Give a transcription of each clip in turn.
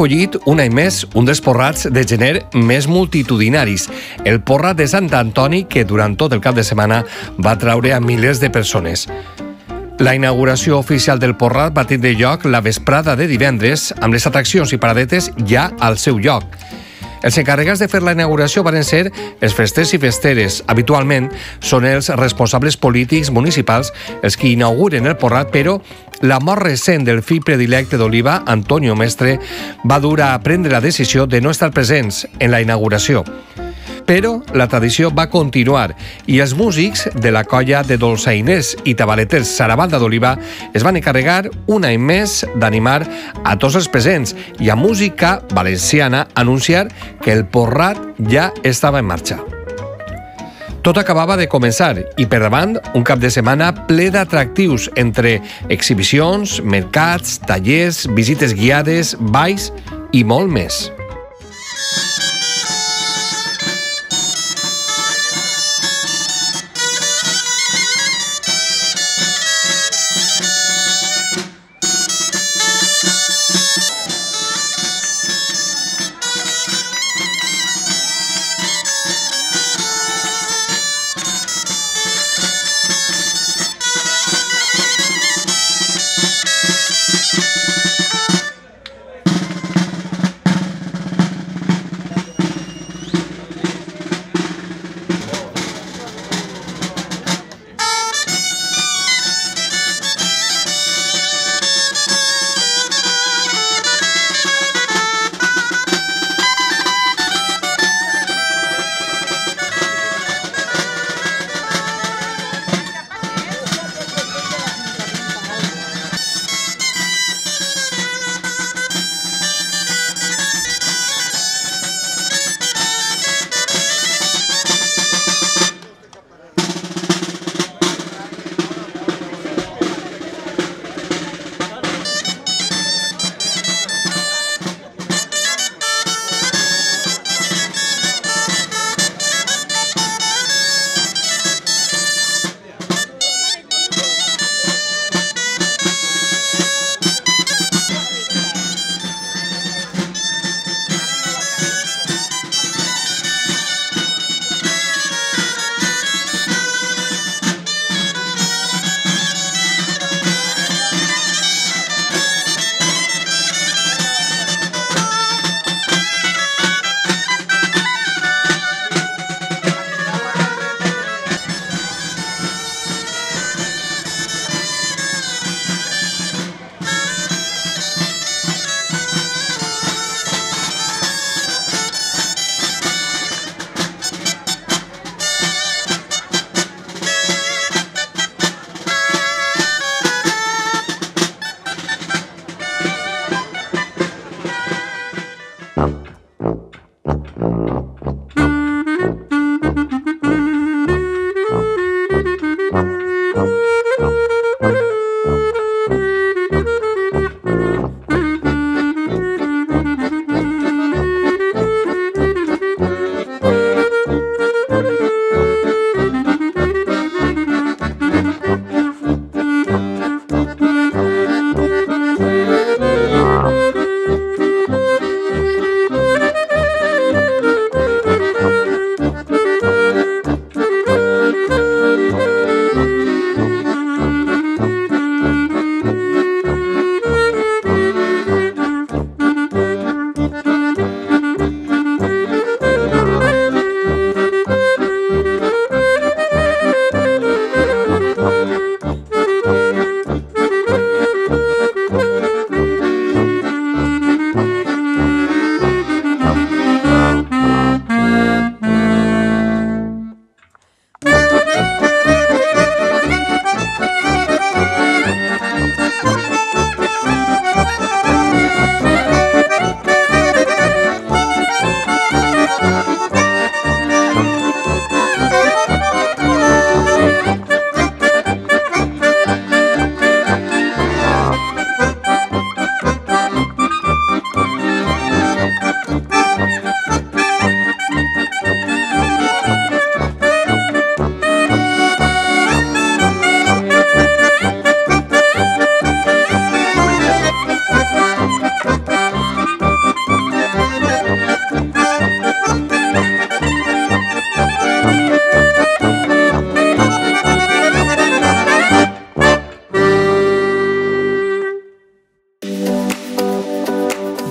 Acollit un any més un dels porrats de gener més multitudinaris, el porrat de Sant Antoni que durant tot el cap de setmana va traure a milers de persones. La inauguració oficial del Porrat va tindre lloc la vesprada de divendres amb les atraccions i paradetes ja al seu lloc. Els encarregats de fer la inauguració van ser els festers i festeres. Habitualment són els responsables polítics municipals els que inauguren el Porrat, però la mort recent del fill predilecte d'Oliva, Antonio Mestre, va dur a prendre la decisió de no estar presents en la inauguració. Però la tradició va continuar i els músics de la colla de dolçainers i tabaleters Sarabanda d'Oliva es van encarregar un any més d'animar a tots els presents i a música valenciana anunciar que el porrat ja estava en marxa. Tot acabava de començar i per davant un cap de setmana ple d'atractius entre exhibicions, mercats, tallers, visites guiades, balls i molt més.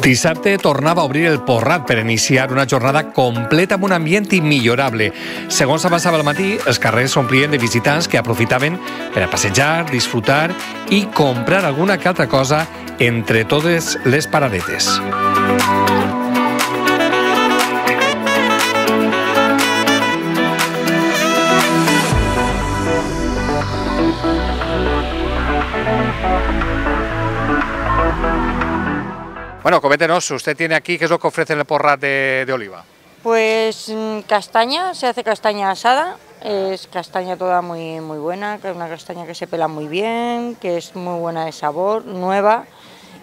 Dissabte tornava a obrir el Porrat per iniciar una jornada completa amb un ambient immillorable. Segons avançava el matí, els carrers s'omplien de visitants que aprofitaven per a passejar, disfrutar i comprar alguna que altra cosa entre totes les paradetes. Bueno, coméntenos, usted tiene aquí, ¿qué es lo que ofrece en el porrat de, oliva? Pues mm, castaña, se hace castaña asada, es castaña toda muy, muy buena, que es una castaña que se pela muy bien, que es muy buena de sabor, nueva.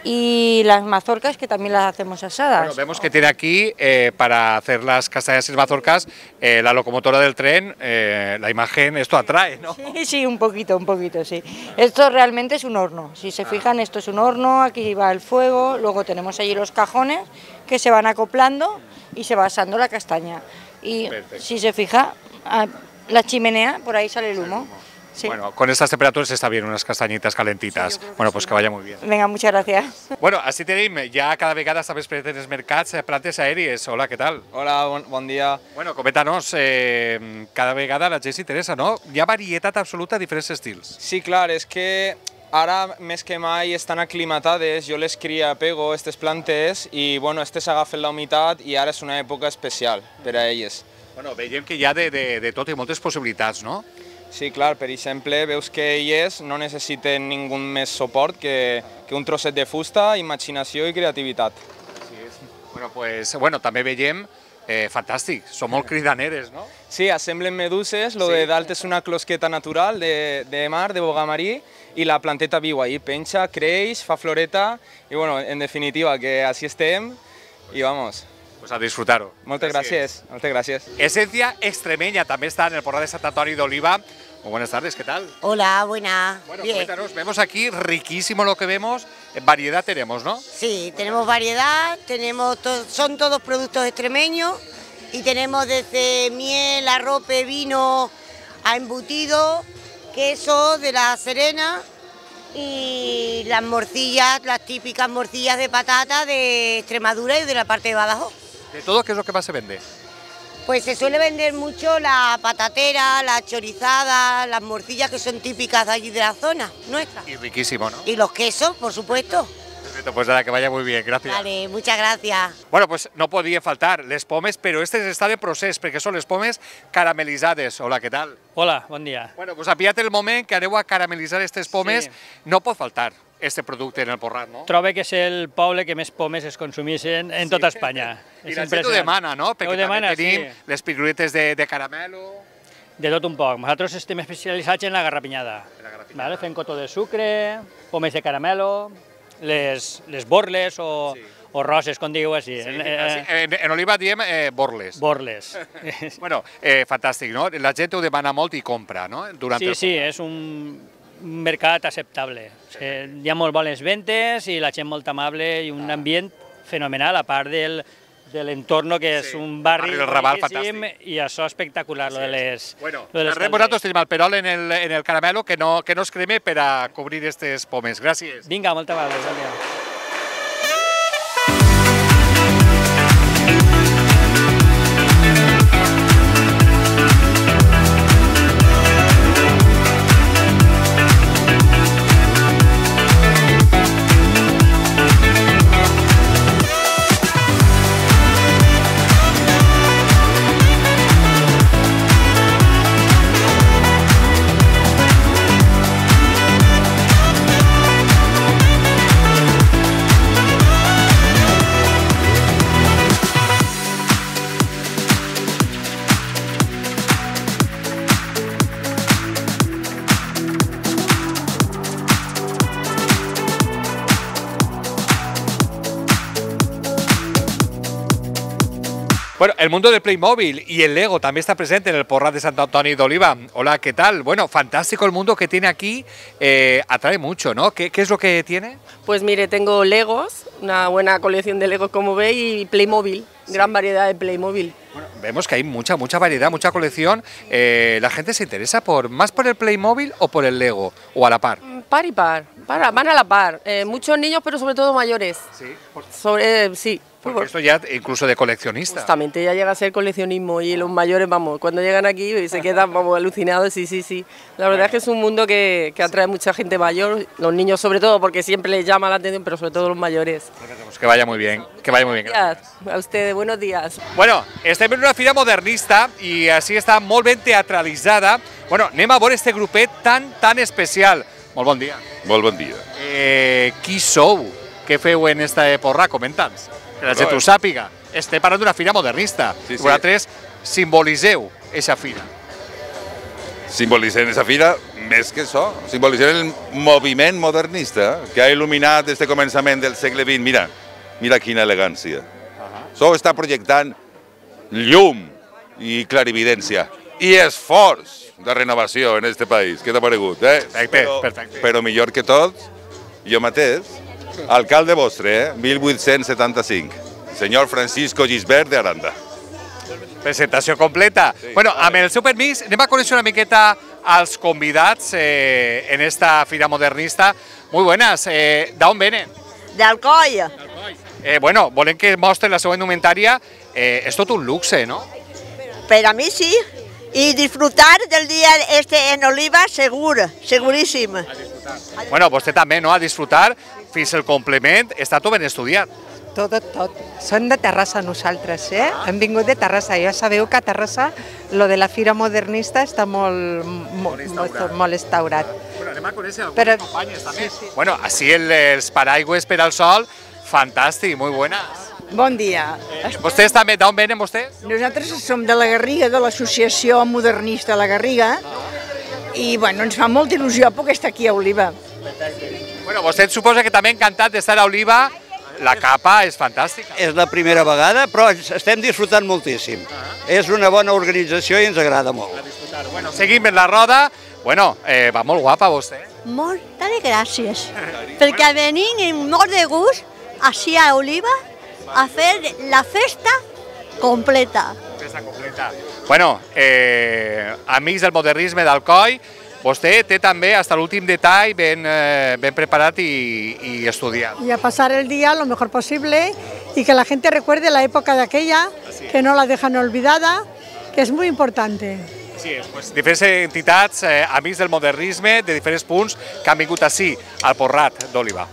Y las mazorcas que también las hacemos asadas. Bueno, vemos que tiene aquí, eh, para hacer las castañas y mazorcas, eh, la locomotora del tren, eh, la imagen, esto atrae, ¿no? Sí, sí, un poquito, un poquito, sí. Esto realmente es un horno. Si se fijan, esto es un horno, aquí va el fuego, luego tenemos allí los cajones que se van acoplando y se va asando la castaña. Y Perfecto. si se fija, ah, la chimenea, por ahí sale el humo. Sí. Bueno, con estas temperaturas está bien, unas castañitas calentitas. Sí, bueno, sí. pues que vaya muy bien. Venga, muchas gracias. Bueno, així tenim ja cada vegada està més present en els mercats eh, plantes aèries. Hola, què tal? Hola, bon, bon dia. Bueno, coméntanos, eh, cada vegada la gent s'interessa, no? Hi ha varietat absoluta de diferents estils. Sí, clar, és que ara més que mai estan aclimatades, jo les cria a pego, aquestes plantes, i bueno, aquestes agafen la humitat i ara és una època especial per a elles. Bueno, veiem que hi ha de, de, de tot i moltes possibilitats, no? Sí, clar, per exemple, veus que elles no necessiten ningú més suport que, que un trosset de fusta, imaginació i creativitat. Bueno, pues, bueno també veiem, eh, fantàstic, són molt cridaneres, no? Sí, assemblen meduses, lo Sí. de dalt és una closqueta natural de, de mar, de bogamarí, i la planteta viu ahí, penja, creix, fa floreta, i bueno, en definitiva, que així estem, i vamos. Pues a disfrutar-ho. Moltes gràcies, moltes gràcies. Esencia extremeña també está en el Porral de Sant Antoni de Oliva. Muy buenas tardes, ¿qué tal? Hola, buena. Bueno, Bien. coméntanos, vemos aquí riquísimo lo que vemos, eh, variedad tenemos, ¿no? Sí, tenemos variedad, tenemos to- son todos productos extremeños y tenemos desde miel, arrope, vino, a embutido, queso de la Serena y las morcillas, las típicas morcillas de patata de Extremadura y de la parte de Badajoz. De todo, ¿qué es lo que más se vende? Pues se suele vender mucho la patatera, la chorizada, las morcillas que son típicas de allí de la zona nuestra. Y riquísimo, ¿no? Y los quesos, por supuesto. Perfecto, pues nada, que vaya muy bien, gracias. Vale, muchas gracias. Bueno, pues no podien faltar les pomes, però este està de procés, perquè són les pomes caramelitzades. Hola, què tal? Hola, bon dia. Bueno, pues apiat el moment que aneu a caramelitzar aquestes pomes, Sí. no pot faltar este producte en el Porrat, no? Trobo que és el poble que més pomes es consumeixen en tota Espanya. I És la gent ho demana, no? Perquè Ho demana, també tenim sí. les piruletes de, de caramelo... De tot un poc. Nosaltres estem especialitzats en la garrapinyada. En la garrapinyada. Vale? Fem cotó de sucre, pomes de caramelo, les, les borles o, Sí. o roses, com digueu així. Sí, Eh, eh, en, en Oliva diem eh, borles. borles. Bueno, eh, fantàstic, no? La gent ho demana molt i compra, no? Durant Sí, el sí, és un mercat acceptable. Eh, hi ha molt bones ventes i la gent molt amable i un ambient fenomenal, a part del, de l'entorn que és Sí, un barri, barri del Raval fantàstic. i això espectacular, lo de les... Bueno, lo de les res, vosaltres tenim el perol en el, en el caramelo que no, que no es creme per a cobrir aquestes pomes. Gràcies. Vinga, molta vegada, Daniel. Bueno, el mundo del Playmobil y el Lego también está presente en el Porrat de Sant Antoni de Oliva. Hola, ¿qué tal? Bueno, fantástico el mundo que tiene aquí. eh, atrae mucho, ¿no? ¿Qué, qué es lo que tiene? Pues mire, tengo Legos, una buena colección de Legos como ve y Playmobil, gran variedad de Playmobil. Bueno, vemos que hay mucha, mucha variedad, mucha colección. Eh, ¿La gente se interesa por más por el Playmobil o por el Lego? ¿O a la par? par y par, para, van a la par. Eh, muchos niños, pero sobre todo mayores. Sí, Sobre, eh, sí, porque esto ya incluso de coleccionista. Justamente, ya llega a ser coleccionismo y los mayores, vamos, cuando llegan aquí se quedan, vamos, alucinados, sí, sí, sí. La verdad es que es un mundo que, que atrae mucha gente mayor, los niños sobre todo, porque siempre les llama la atención, pero sobre todo los mayores. Pues que vaya muy bien, que vaya muy bien. Gracias. A ustedes, buenos días. Bueno, estem en una fira modernista i així està molt ben teatralitzada. Bueno, anem a veure este grupet tan, tan especial. Molt bon dia. Molt bon dia. Eh, qui sou? Què feu en esta porra? Comenta'ns. Que la gent ho sàpiga. Estem parlant d'una fira modernista. Sí, sí. Vosaltres simboliseu eixa fira. Simbolitzem aquesta fira més que això. Simbolitzem el moviment modernista que ha il·luminat este començament del segle XX. Mira, mira quina elegància. Això està projectant llum i clarividència i esforç de renovació en este país. Què t'ha paregut? Eh? Perfecte, però, perfecte. Però millor que tot, jo mateix, alcalde vostre, eh? 1875, senyor Francisco Gisbert de Aranda. Presentació completa. Sí, bueno, amb el seu permís, anem a conèixer una miqueta als convidats eh, en esta fira modernista. Muy buenas, eh, d'on venen? D'Alcoi. Eh, bueno, volem que mostren la seva indumentària. Eh, és tot un luxe, no? Per a mi sí. Y disfrutar del día este en Oliva, seguro, seguríssim. Bueno, vostè també, no?, a disfrutar fins el complement. Està tot ben estudiat. Tot, tot. Són de Terrassa nosaltres, eh? Hem vingut de Terrassa. Ja sabeu que a Terrassa lo de la Fira Modernista està molt, molt, molt, molt instaurat. Bueno, anem a conèixer algunes Però- companyes també. Bueno, així el, els paraigües per al sol, fantàstic, muy buenas. Bon dia. Vostès també, d'on venen vostès? Nosaltres som de la Garriga, de l'Associació Modernista La Garriga, i bueno, ens fa molta il·lusió poder estar aquí a Oliva. Bueno, vostè suposa que també encantat d'estar a Oliva. La capa és fantàstica. És la primera vegada, però estem disfrutant moltíssim. És una bona organització i ens agrada molt. Bueno, seguim en la roda. Bueno, eh, va molt guapa vostè. Moltes gràcies, perquè venim amb molt de gust així a Oliva a fer la festa completa. Festa completa. Bueno, eh, amics del modernisme d'Alcoi, vostè té també fins a l'últim detall ben, eh, ben preparat i, i estudiat. y a pasar el día lo mejor posible y que la gente recuerde la época de aquella, que no la dejan olvidada, que es muy importante. Sí, pues, diferents entitats, eh, amics del modernisme, de diferents punts, que han vingut així, al Porrat d'Oliva.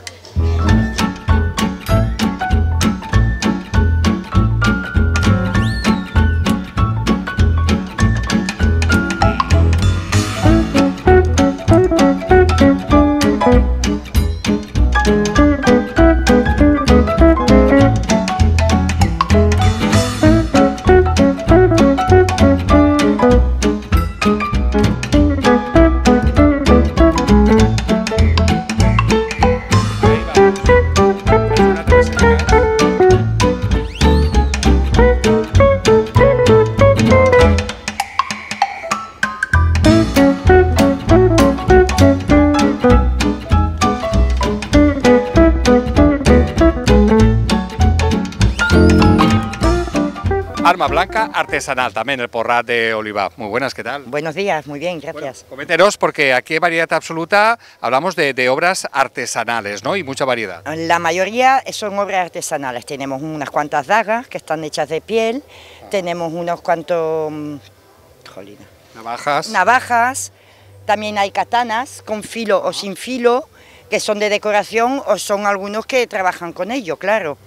Artesanal también el Porrat de Oliva. Muy buenas, ¿qué tal? Buenos días, muy bien, gracias. Coméntenos, porque aquí en Variedad Absoluta hablamos de, de obras artesanales, ¿no? Y mucha variedad. La mayoría son obras artesanales. Tenemos unas cuantas dagas que están hechas de piel, tenemos unos cuantos mm, jolina, Navajas. navajas, también hay katanas con filo o sin filo, que son de decoración o son algunos que trabajan con ello, claro.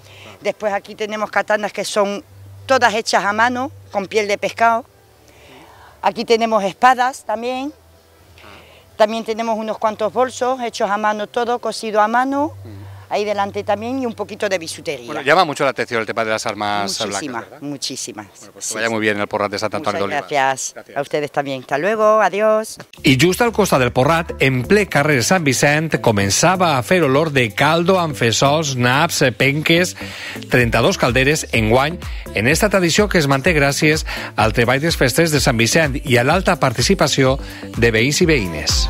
Después aquí tenemos katanas que son todas hechas a mano, con piel de pescado. Aquí tenemos espadas también. También tenemos unos cuantos bolsos hechos a mano, todo cosido a mano. Ahí delante también y un poquito de bisutería. Bueno, llama mucho la atención el tema de las armas muchísimas, blancas, ¿verdad? muchísimas. Pues Sí, que vaya muy bien el Porrat de Sant Antoni Muchas d'Oliva. gracias. A ustedes también. Hasta luego, adiós. I just al costat del Porrat, en ple carrer Sant Vicent, començava a fer olor de caldo amb fesols, naps, penques, 32 calderes enguany, en esta tradició que es manté gràcies al treball dels festers de Sant Vicent i a l'alta participació de veïns i veïnes.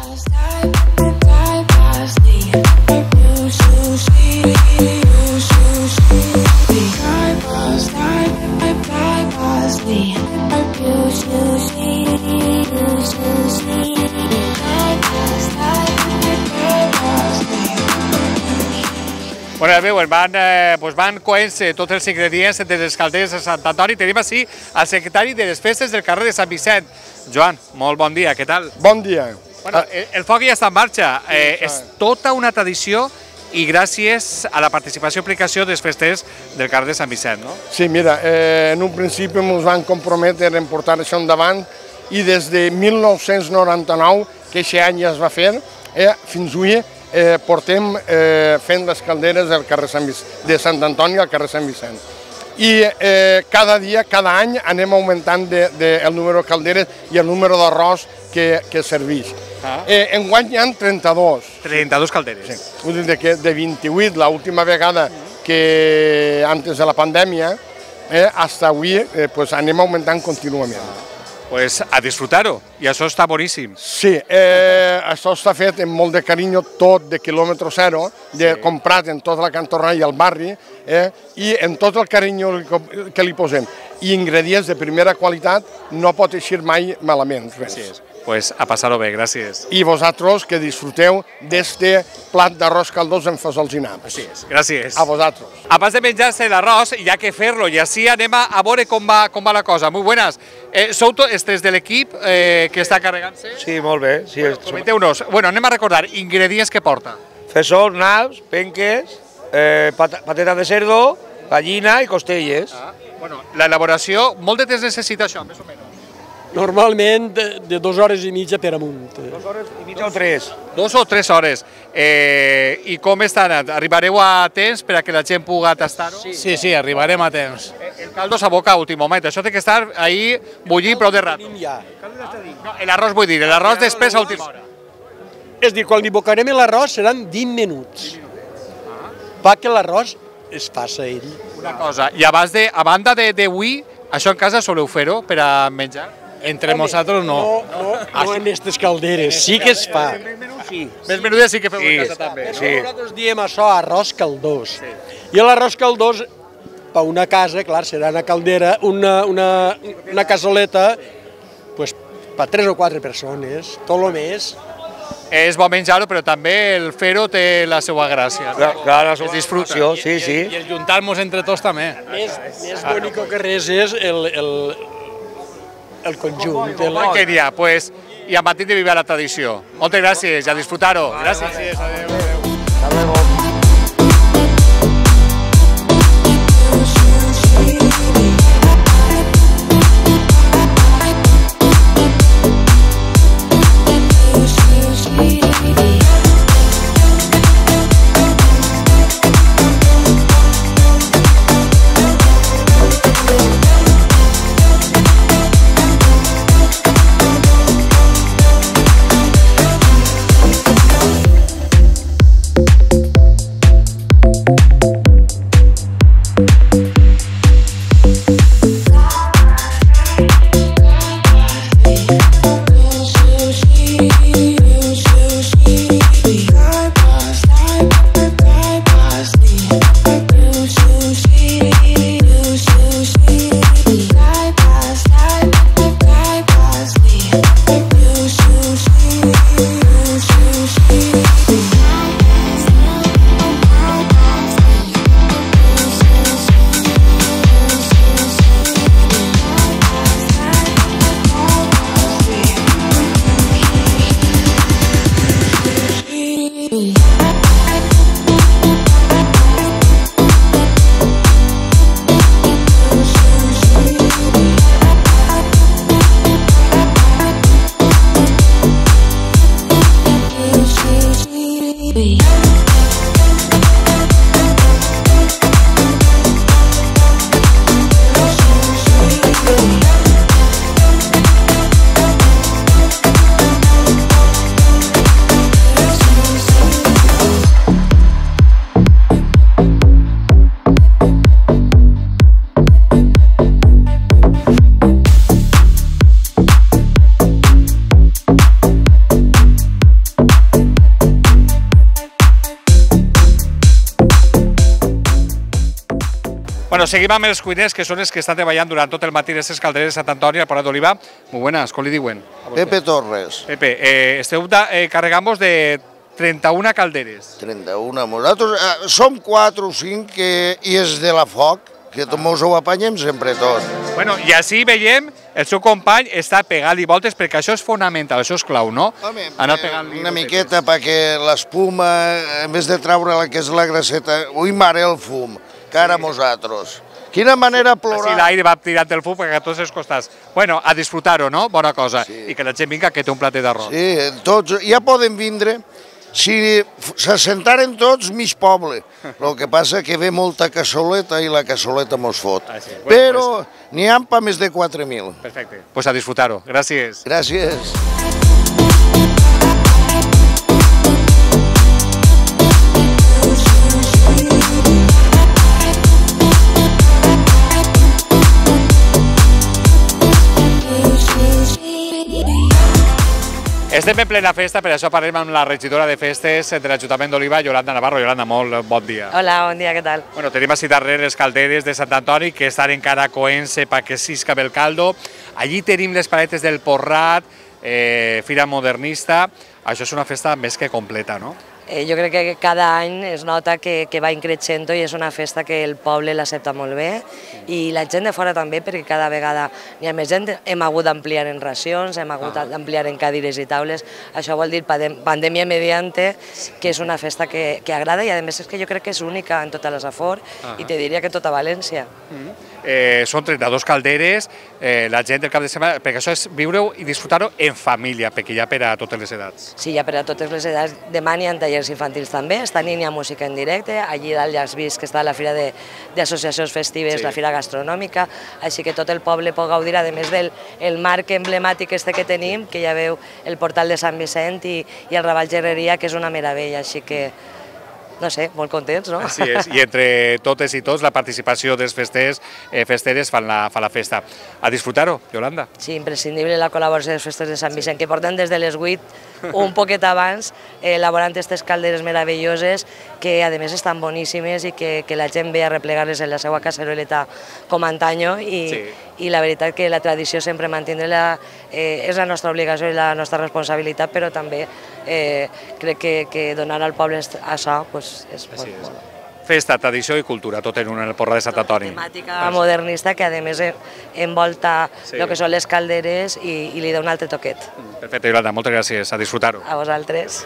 Bueno, ja veuen, van, eh, pues van coent-se tots els ingredients de les calderes de Sant Antoni. Tenim així el secretari de les festes del carrer de Sant Vicent. Joan, molt bon dia, què tal? Bon dia. Bueno, el, el foc ja està en marxa. Eh, és tota una tradició i gràcies a la participació i implicació dels festers del carrer de Sant Vicent, no? Sí, mira, eh, en un principi ens van comprometre en portar això endavant i des de 1999, que aquest any ja es va fer, eh, fins avui eh, portem eh, fent les calderes del carrer Sant Vic de Sant Antoni al carrer Sant Vicent. I eh, cada dia, cada any, anem augmentant de, de el número de calderes i el número d'arròs que, que serveix. Ah. Eh, enguany hi ha 32. 32 calderes. Sí. Dir que de 28, l'última vegada que antes de la pandèmia, eh, hasta avui eh, pues anem augmentant contínuament. Pues a disfrutar-ho, i això està boníssim. Sí, eh, això està fet amb molt de carinyo, tot de quilòmetre zero, de sí. comprat en tota la cantorra i el barri, eh, i en tot el carinyo que li posem. I ingredients de primera qualitat no pot eixir mai malament. Res. Així és. Pues a passar-ho bé, gràcies. I vosaltres que disfruteu d'este plat d'arròs caldós amb fesols i naps. Així és, gràcies. A vosaltres. Abans de menjar-se l'arròs, hi ha que fer-lo, i així anem a, a veure com va, com va la cosa. Muy buenas. Eh, sou to, estes de l'equip eh, que està carregant-se? Sí, molt bé. Sí, bueno, Comenteu-nos. Bueno, anem a recordar ingredients que porta. Fesol, naps, penques, eh, pat pateta de cerdo, gallina i costelles. Ah, bueno, l'elaboració, molt de temps necessita això, més o menys. Normalment de, de dues hores i mitja per amunt. Dues hores i mitja o tres. Dos o tres hores. Eh, I com està anant? Arribareu a temps per a que la gent pugui tastar-ho? Sí, sí, sí, arribarem a temps. El caldo s'aboca a últim moment, això té que estar ahí bullint prou de rato. Ja. No, L'arròs vull dir, l'arròs després a última hora. És dir, quan li bocarem l'arròs seran 20 minuts. Va que l'arròs es passa ell. Una cosa, i abans de, a banda de, de hui, això en casa soleu fer-ho per a menjar? Entre nosaltres no. No, no, no en aquestes calderes, sí que es fa. Sí. Més menuda sí que feu Sí, en casa també. sí. Nosaltres diem això arròs caldós. I l'arròs caldós, per una casa, clar, serà una caldera, una, una, una casoleta, pues, per tres o quatre persones, tot el més. És bo menjar-ho, però també el fer-ho té la seva gràcia. Clar, clar, la seva Es disfruta. gràcia, sí, sí. I el juntar-nos entre tots també. Més, més bonic que res és el, el, el conjunt. El... Molt genial, pues, i a mantenir viva la tradició. Moltes gràcies a disfrutar-ho. Gràcies. Adéu. Bueno, seguim amb els cuiners, que són els que estan treballant durant tot el matí en aquestes calderes de Sant Antoni, al Prat d'Oliva. Muy buenas, com li diuen? Pepe Torres. Pepe, eh, esteu eh, carregant-vos de 31 calderes. 31. Nosaltres eh, som 4 o 5 que, i és de la foc, que ah. mos ho apanyem sempre tot. Bueno, i així veiem el seu company està pegant-li voltes perquè això és fonamental, això és clau, no? Home, Anar pegant una miqueta perquè l'espuma, en vez de treure la que és la grasseta, ui mare el fum, cara sí. nosaltres. Quina manera de plorar. Així l'aire va tirant el fum perquè a tots els costats. Bueno, a disfrutar-ho, no? Bona cosa. Sí. I que la gent vinga que té un platet d'arròs. Sí, tots ja poden vindre si s'assentaren tots, mig poble. El que passa que ve molta cassoleta i la cassoleta mos fot. Ah, sí. bueno, Però pues... n'hi ha pa més de 4.000. Perfecte. Pues a disfrutar-ho. Gràcies. Gràcies. Estem en plena festa, per això parlem amb la regidora de festes de l'Ajuntament d'Oliva, Yolanda Navarro. Yolanda, molt bon dia. Hola, bon dia, què tal? Bueno, tenim així darrere les calderes de Sant Antoni, que estan encara coent-se perquè s'isca el caldo. Allí tenim les paletes del Porrat, eh, Fira Modernista. Això és una festa més que completa, no? Eh, jo crec que cada any es nota que, que va increixent i és una festa que el poble l'accepta molt bé i la gent de fora també perquè cada vegada hi ha més gent, hem hagut d'ampliar en racions, hem hagut ah. d'ampliar en cadires i taules, això vol dir pandèmia mediante, que és una festa que, que agrada i a més és que jo crec que és única en tota la Safor ah. i te diria que tota València. Mm -hmm eh, són 32 calderes, eh, la gent del cap de setmana, perquè això és viure-ho i disfrutar-ho en família, perquè hi ha per a totes les edats. Sí, hi ha per a totes les edats. Demà hi ha tallers infantils també, està nit hi ha música en directe, allí dalt ja has vist que està la fira d'associacions festives, sí. la fira gastronòmica, així que tot el poble pot gaudir, a més del el marc emblemàtic este que tenim, que ja veu el portal de Sant Vicent i, i el Raval Gerreria, que és una meravella, així que no sé, molt contents, no? Així és, i entre totes i tots la participació dels festers, eh, festeres fan la, fa la festa. A disfrutar-ho, Yolanda. Sí, imprescindible la col·laboració dels festers de Sant Vicent, que porten des de les 8 un poquet abans eh, elaborant aquestes calderes meravelloses que a més estan boníssimes i que, que la gent ve a replegar-les en la seva caceroleta com antanyo i, sí. i la veritat que la tradició sempre mantindre-la eh, és la nostra obligació i la nostra responsabilitat, però també eh, crec que, que donar al poble això pues, és molt, és. molt festa, tradició i cultura, tot en un en el Porra de Sant Antoni. Temàtica modernista que a més envolta sí. el que són les calderes i, i li dona un altre toquet. Perfecte, Yolanda, moltes gràcies, a disfrutar-ho. A vosaltres.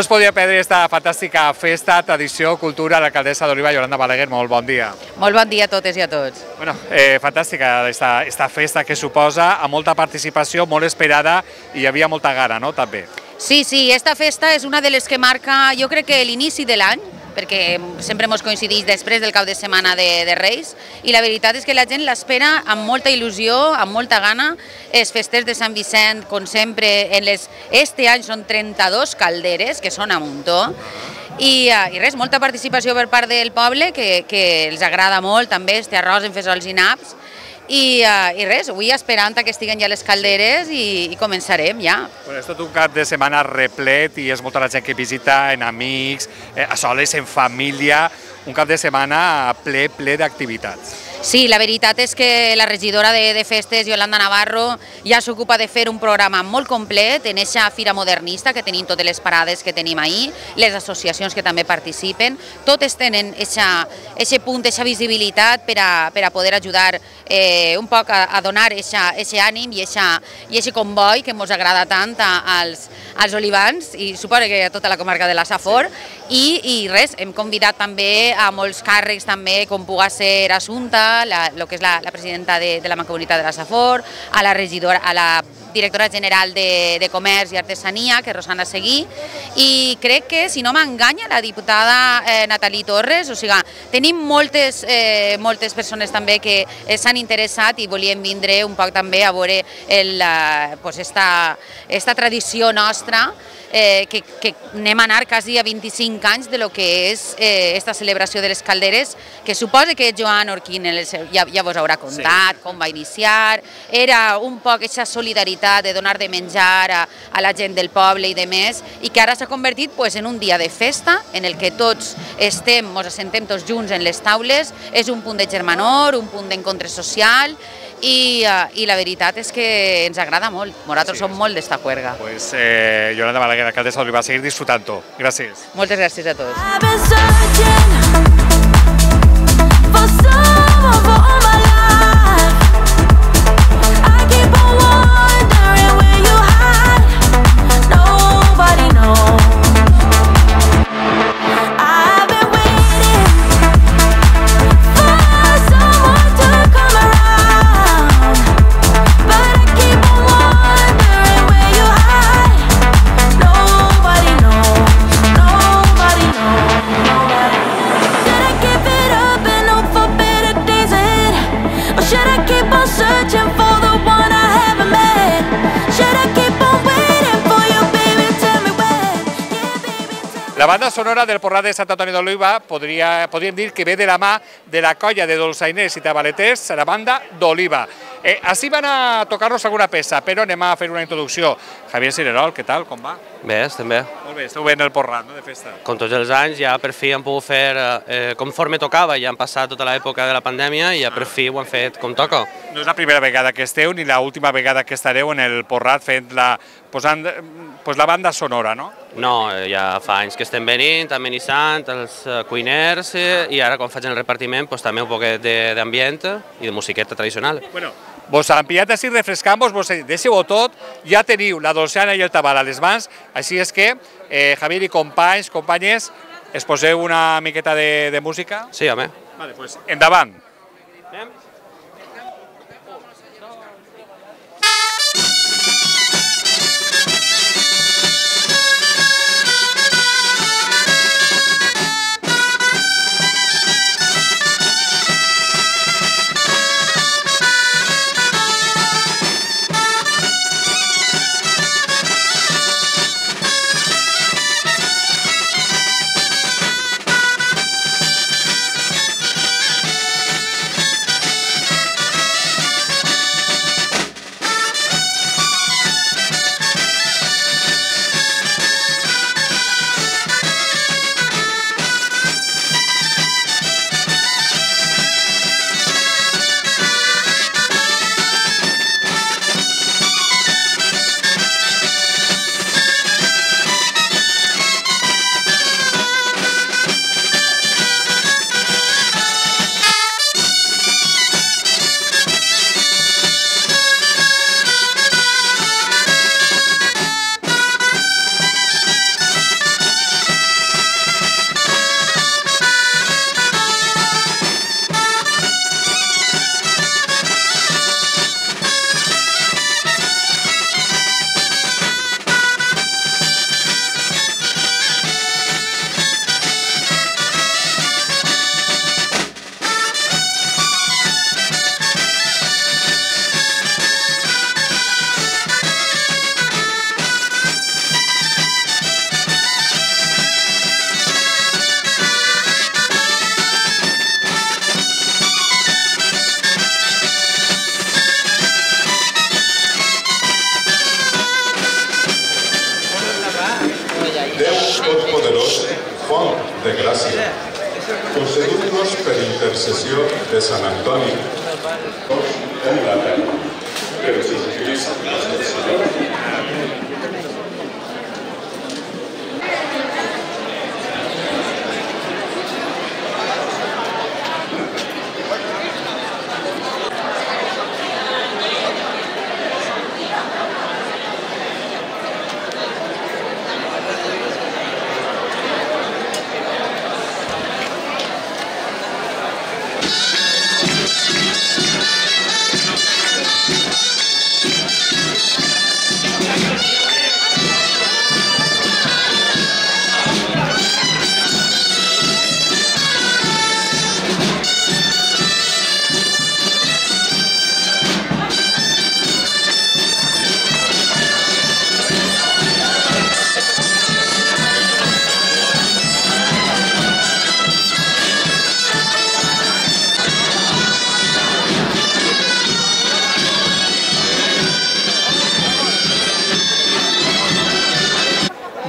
No es podia perdre aquesta fantàstica festa, tradició, cultura, l'alcaldessa d'Oliva, Yolanda Balaguer, molt bon dia. Molt bon dia a totes i a tots. Bueno, eh, fantàstica esta, esta festa que suposa, amb molta participació, molt esperada i hi havia molta gana, no?, també. Sí, sí, esta festa és una de les que marca, jo crec que l'inici de l'any, perquè sempre ens coincideix després del cap de setmana de, de Reis, i la veritat és que la gent l'espera amb molta il·lusió, amb molta gana. Els festers de Sant Vicent, com sempre, en les, este any són 32 calderes, que són a muntó, i, eh, i res, molta participació per part del poble, que, que els agrada molt també, este arròs en fesols i naps, i, uh, i res, avui esperant que estiguen ja les calderes i, i començarem ja. Bueno, és tot un cap de setmana replet i és molta la gent que visita en amics, eh, a soles, en família, un cap de setmana ple, ple d'activitats. Sí, la veritat és que la regidora de, de festes, Yolanda Navarro, ja s'ocupa de fer un programa molt complet en aquesta fira modernista que tenim totes les parades que tenim ahir, les associacions que també participen, totes tenen aquest punt, aquesta visibilitat per a, per a poder ajudar eh, un poc a, a donar aquest ànim i aquest comboi que ens agrada tant a, als, als olivans i suposo que a tota la comarca de la Safor. I, i res, hem convidat també a molts càrrecs també com puga ser Assunta, la, lo que és la, la presidenta de, de la Mancomunitat de la Safor, a la regidora, a la directora general de, de Comerç i Artesania, que és Rosana Seguí, i crec que, si no m'enganya, la diputada eh, Natalí Torres, o sigui, tenim moltes, eh, moltes persones també que s'han interessat i volien vindre un poc també a veure el, eh, pues esta, esta tradició nostra eh, que, que anem a anar quasi a 25 anys de lo que és eh, esta celebració de les calderes, que suposa que Joan Orquín ja, ja vos haurà contat sí. com va iniciar, era un poc aquesta solidaritat de donar de menjar a, a la gent del poble i de més, i que ara s'ha convertit pues, en un dia de festa en el que tots estem, ens assentem tots junts en les taules, és un punt de germanor, un punt d'encontre social, i, uh, i la veritat és que ens agrada molt. Nosaltres sí. som molt d'esta juerga. Pues eh, Yolanda Balaguer, alcaldessa d'Oliva, a seguir disfrutant-ho. Gràcies. Moltes gràcies a tots. La banda sonora del Porrat de Sant Antoni d'Oliva podria, podríem dir que ve de la mà de la colla de dolçainers i tabaleters, la banda d'Oliva. Eh, així van a tocar-nos alguna peça, però anem a fer una introducció. Javier Cirerol, què tal, com va? Bé, estem bé. Molt bé, esteu bé en el Porrat, no?, de festa. Com tots els anys, ja per fi hem pogut fer eh, conforme tocava, ja han passat tota l'època de la pandèmia i ja per fi ho han fet com toca. No és la primera vegada que esteu ni l'última vegada que estareu en el Porrat fent la, posant pues la banda sonora, no? No, ja fa anys que estem venint, amenissant els eh, cuiners eh, i ara quan faig el repartiment pues, també un poquet d'ambient i de musiqueta tradicional. Bueno, vos han pillat així refrescant-vos, vos deixeu-ho tot, ja teniu la dolçana i el tabal a les mans, així és que, eh, Javier i companys, companyes, es poseu una miqueta de, de música? Sí, home. Vale, pues endavant.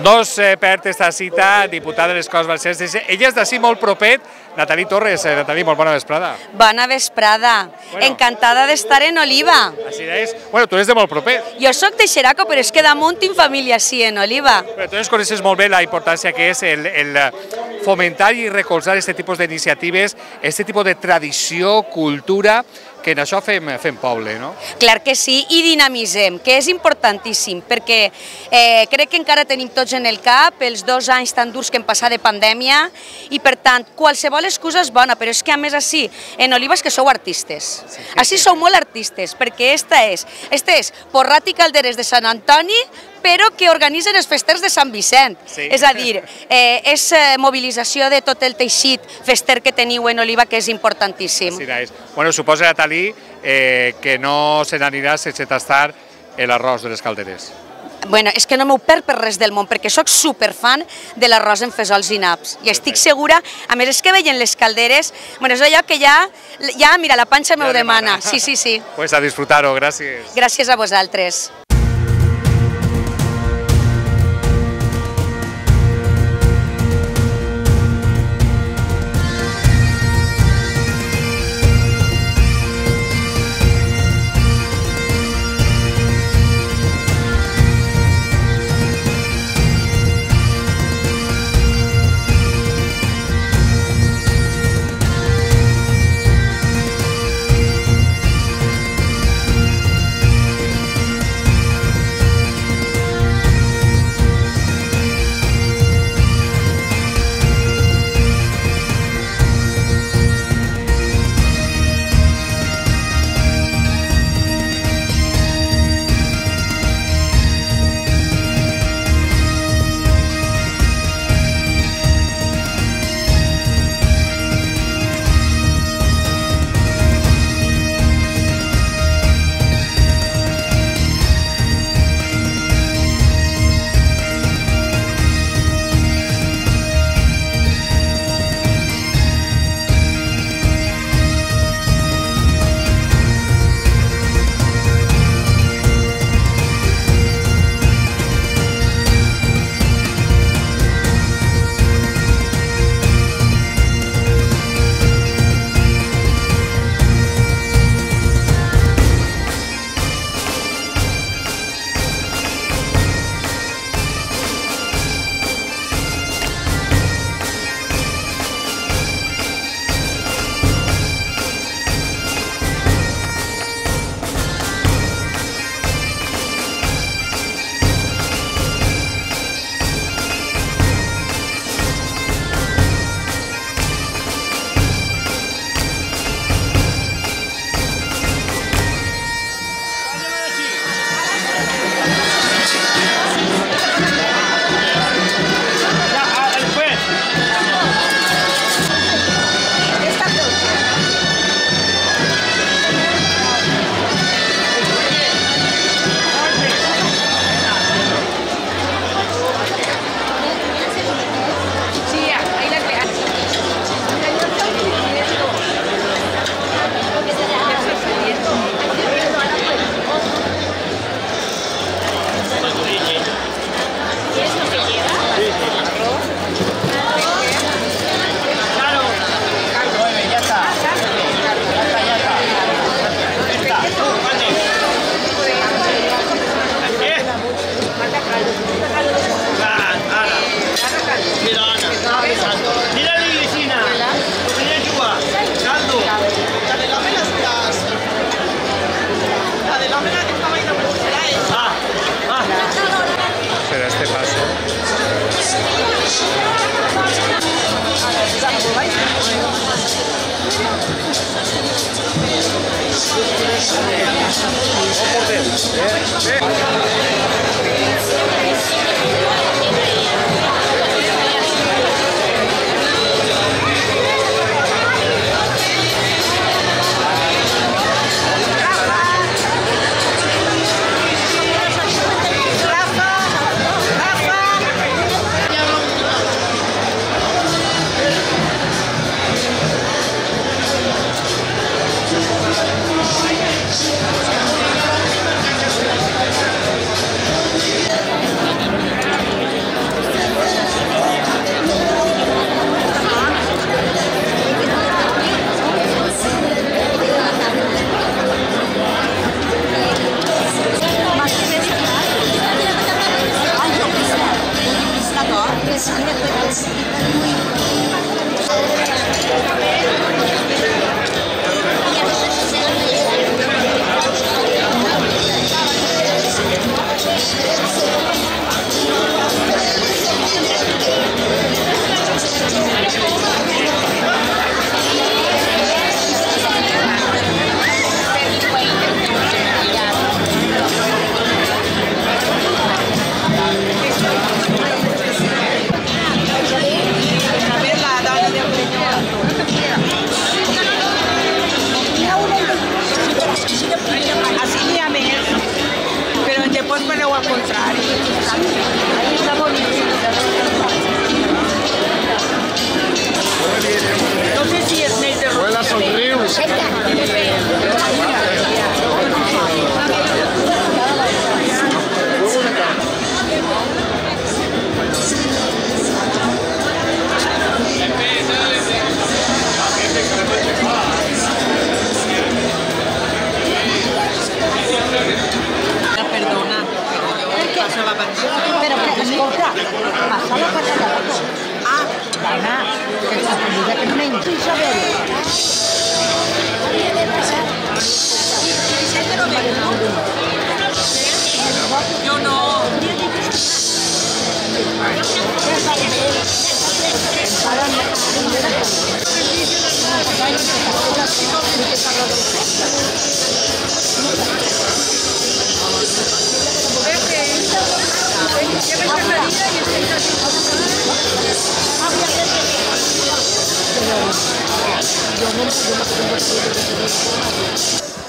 Dos eh, per aquesta cita, diputada de les Corts Valencianes. Ella és d'ací molt propet, Natalí Torres. Eh, Natalí, molt bona vesprada. Bona vesprada. Bueno. Encantada d'estar en Oliva. Així és. Bueno, tu eres de molt propet. Jo sóc de Xeraco, però és que damunt tinc família així en Oliva. Però tu coneixes molt bé la importància que és el, el fomentar i recolzar aquest tipus d'iniciatives, aquest tipus de tradició, cultura, que en això fem, fem poble, no? Clar que sí, i dinamitzem, que és importantíssim, perquè eh, crec que encara tenim tots en el cap els dos anys tan durs que hem passat de pandèmia, i per tant, qualsevol excusa és bona, però és que a més així, en Oliva és que sou artistes. Sí. Així sou molt artistes, perquè esta és, esta és Porrat i Calderes de Sant Antoni, però que organitzen els festers de Sant Vicent. Sí. És a dir, eh, és eh, mobilització de tot el teixit fester que teniu en Oliva, que és importantíssim. Sí, és. Bueno, suposa, Natalí, eh, que no se n'anirà sense tastar l'arròs de les calderes. Bueno, és que no m'ho perd per res del món, perquè sóc superfan de l'arròs en fesols i naps. I estic segura, a més és que veient les calderes, bueno, és allò que ja, ja mira, la panxa m'ho demana. Sí, sí, sí. Pues a disfrutar-ho, gràcies. Gràcies a vosaltres.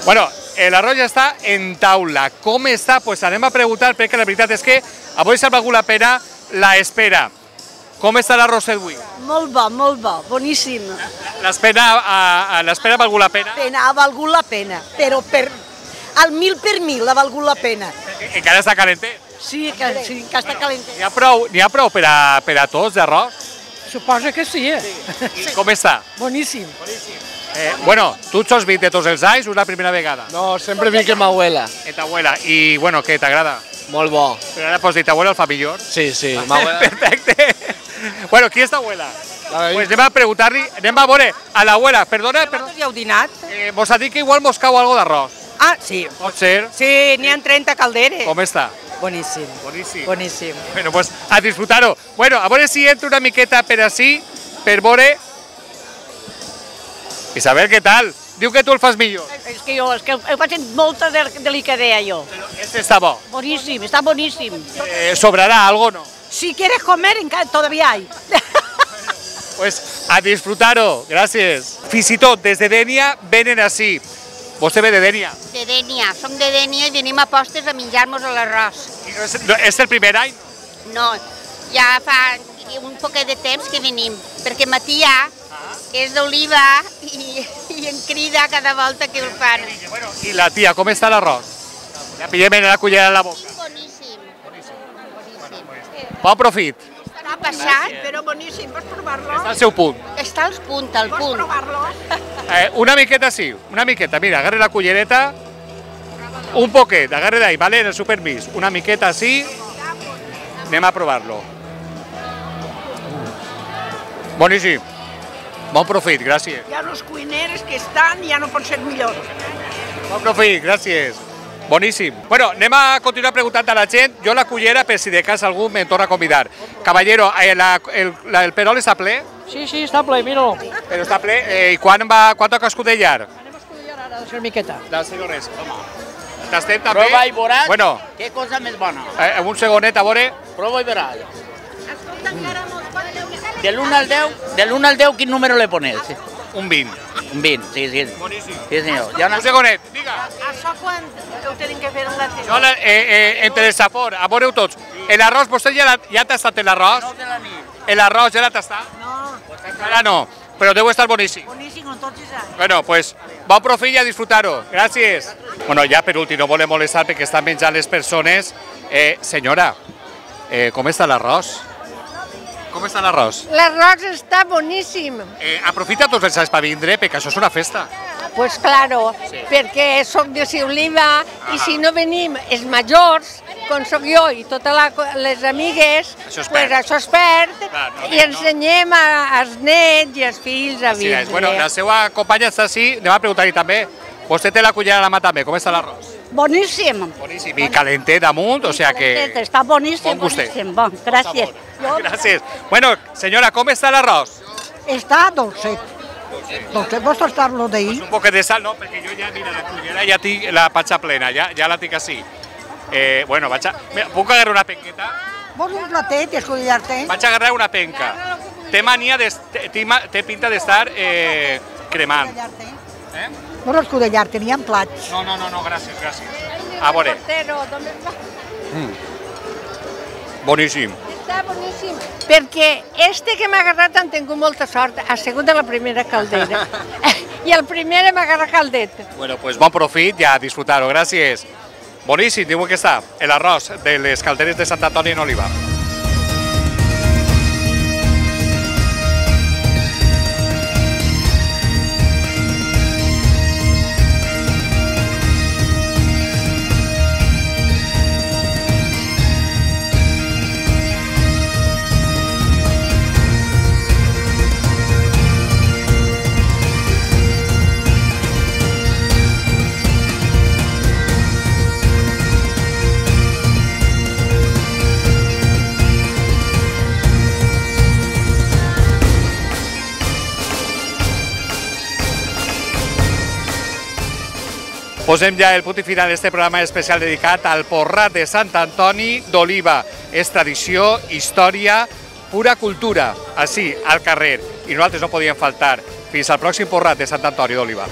Bueno, el arroz ja està en taula. Com està? Pues anem a preguntar, perquè la veritat és que avui s'ha valgut la pena la espera. Com està l'arròs avui? Molt bo, molt bo, boníssim. L'espera ha valgut la pena? Pena, ha valgut la pena, però per, al mil per mil ha valgut la pena. Encara està calentet. Sí, que, sí, que està calent. N'hi ha prou, ha prou per a, per a tots d'arròs? Suposa que sí. eh? I com està? Boníssim. Eh, bueno, tu ets vist de tots els anys o és la primera vegada? No, sempre vinc amb abuela. Et abuela. I, bueno, què, t'agrada? Molt bo. Però ara pots dir, abuela el fa millor? Sí, sí. Perfecte. Bueno, qui és t'abuela? Pues anem a preguntar-li, anem a veure a l'abuela, perdona, perdona. Ja heu dinat? Eh, mos ha dit que igual mos cau algo d'arròs. Ah, sí. Pot ser? Sí, n'hi ha 30 calderes. Com està? Boníssim. Boníssim. Boníssim. Bueno, pues a disfrutar-ho. Bueno, a veure si entra una miqueta per així, per veure... Isabel, què tal? Diu que tu el fas millor. És que jo, és que ho faig amb molta de- delicadea jo. Este està bo. Boníssim, está boníssim. Eh, sobrará algo, no? Si quieres comer, enca- todavía hay. Pues a disfrutar-ho. Gràcies. Fins i tot des de Dènia venen així. Vostè ve de Dènia? De Dènia, som de Dènia i venim a postes a menjar-nos l'arròs. No és, no, és el primer any? No, ja fa un poquet de temps que venim, perquè ma tia és d'Oliva i, i em crida cada volta que el fan. I la tia, com està l'arròs? Ja pillem la cullera a la boca. Boníssim. Bon profit. Està passat, Però boníssim, pots provar-lo? Està al seu punt. està als punt, al punt. provar-lo? Eh, una miqueta sí, una miqueta. Mira, agarre la cullereta. Un poquet, agarre d'ahí, vale? En el seu permís. Una miqueta així. Anem a provar-lo. Boníssim. Bon profit, gràcies. Hi ha uns cuiners que estan i ja no pot ser millor. Bon profit, gràcies. Boníssim. Bueno, anem a continuar preguntant a la gent. Jo la cullera, per si de cas algú me torna a convidar. Caballero, eh, la, el, la, el perol està ple? Sí, sí, està ple, mira. Però està ple. Eh, I quan, va, quan toca escudellar? Ara, de ser miqueta. La senyores. Tastem també? Prova i veuràs Bueno, què cosa més bona. eh, un segonet, a veure. Prova i veràs. De l'1 al 10, de l'1 al 10 quin número le pones? Un 20. Un 20, sí, sí. Boníssim. Sí, senyor. Hi ha una... Un segonet. Això quan ho tenen que fer en la? Jo, la, eh, eh, entre el sapor, a veureu tots. L'arròs, vostè ja, ja ha tastat l'arròs? No de la nit. L'arròs ja l'ha tastat? No. Encara no, però deu estar boníssim. Boníssim, con tots els anys. Bueno, pues bon profit i a disfrutar-ho. Gràcies. Bueno, ja per últim, no volem molestar perquè estan menjant les persones. Eh, senyora, eh, com està l'arròs? Com està l'arròs? L'arròs està boníssim. Eh, aprofita tots els anys per vindre, perquè això és una festa. Pues claro, perquè sóc de Cioliva i si no venim els majors, com sóc jo i totes les amigues, Això es pues perd. això es perd Clar, no, i ensenyem a- als nets i als fills a Sí, vindre. Bueno, la seva companya està així, anem a preguntar-li també. Vostè té la cullera a la mà també, com està l'arròs? Boníssim. Boníssim. I calentet damunt, o sea que... Està boníssim, Bon boníssim. Bon, gràcies. Gràcies. Bueno, senyora, com està l'arròs? Està dolcet. Dolcet, vos estar-lo d'ahir? Un poc de sal, no, perquè jo ja, mira, la cullera ja tinc la patxa plena, ja, ja la tinc així. Eh, bueno, vaig a... Mira, puc agarrar una penqueta? Vols un platet i escollar-te? Vaig a agarrar una penca. Té mania, de, té pinta d'estar eh, cremant. Eh? Vols escollar-te, n'hi ha plats. No, no, no, no, gràcies, gràcies. A veure, Portero, ¿dónde va? boníssim. Està boníssim. Perquè este que m'ha agarrat han tingut molta sort, ha sigut de la primera caldera. I el primer m'ha agarrat caldet. Bueno, pues bon profit i a disfrutar-ho, gràcies. Boníssim, diu que està, l'arròs de les calderes de Sant Antoni en Oliva. Posem ja el punt i final d'este programa especial dedicat al Porrat de Sant Antoni d'Oliva. És tradició, història, pura cultura, així, al carrer. I nosaltres no podíem faltar. Fins al pròxim Porrat de Sant Antoni d'Oliva.